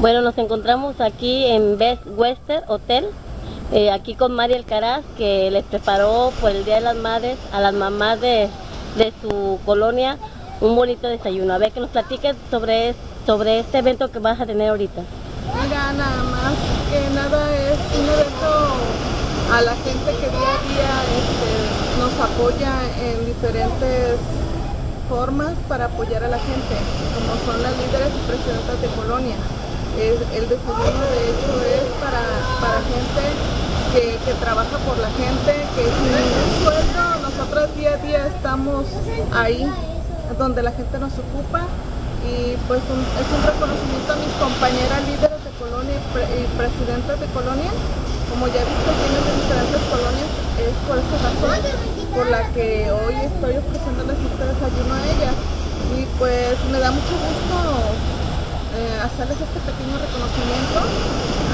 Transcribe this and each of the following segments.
Bueno, nos encontramos aquí en Best Western Hotel, eh, aquí con María Alcaraz, que les preparó por el Día de las Madres a las mamás de, de su colonia un bonito desayuno. A ver que nos platiquen sobre, sobre este evento que vas a tener ahorita. Mira, nada más que nada es un evento a la gente que día a día este, nos apoya en diferentes formas para apoyar a la gente, como son las líderes y presidentas de colonia. El desayuno de hecho es para, para gente que, trabaja por la gente, que sin ningún sueldo, nosotros día a día estamos ahí, donde la gente nos ocupa y pues es un reconocimiento a mis compañeras líderes de colonia y, presidentas de colonia. Como ya he visto, tienen de diferentes colonias, es por esa razón por la que hoy estoy ofreciéndoles este desayuno a ellas. Y pues me da mucho gusto eh, hacerles este pequeño reconocimiento,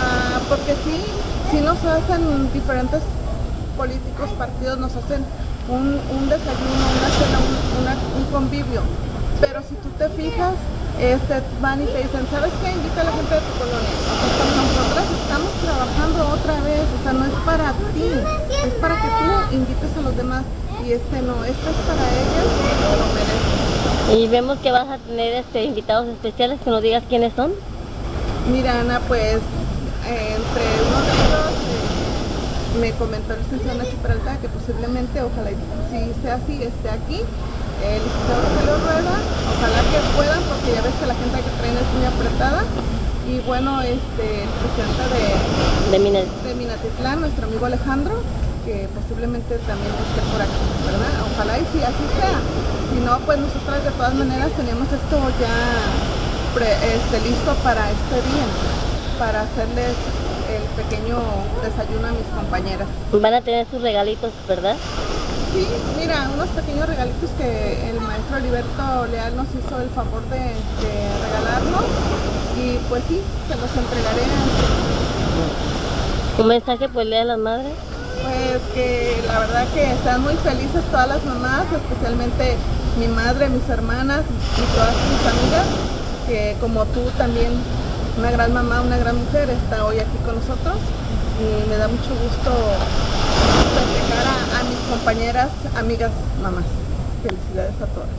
ah, porque sí, sí nos hacen diferentes políticos, partidos, nos hacen un, desayuno, una cena, un, convivio. Pero si tú te fijas, este, van y te dicen, ¿sabes qué? Invita a la gente de tu colonia. nosotras estamos trabajando otra vez, o sea, no es para ti, es para que tú invites a los demás. Y este no, este es para merecen. Y vemos que vas a tener este, invitados especiales, que nos digas quiénes son. Mira, Ana, pues entre uno de ellos eh, me comentó el licenciado Nacho Peralta que posiblemente, ojalá si sea así, esté aquí. El licenciado Rogelio Rueda, ojalá que puedan, porque ya ves que la gente que traen es muy apretada. Y bueno, este, el presidente de, de, Minatitlán, nuestro amigo Alejandro, que posiblemente también esté por aquí, ¿verdad? Ojalá y si así sea. Si no, pues nosotras de todas maneras tenemos esto ya este, listo para este día, para hacerles el pequeño desayuno a mis compañeras. Van a tener sus regalitos, ¿verdad? Sí, mira, unos pequeños regalitos que el maestro Alberto Leal nos hizo el favor de, regalarnos y pues sí, se los entregaré. ¿Un mensaje el Día de las Madres? Pues que la verdad que están muy felices todas las mamás, especialmente mi madre, mis hermanas y todas mis amigas, que como tú también, una gran mamá, una gran mujer, está hoy aquí con nosotros y me da mucho gusto festejar a, a mis compañeras, amigas, mamás. Felicidades a todas.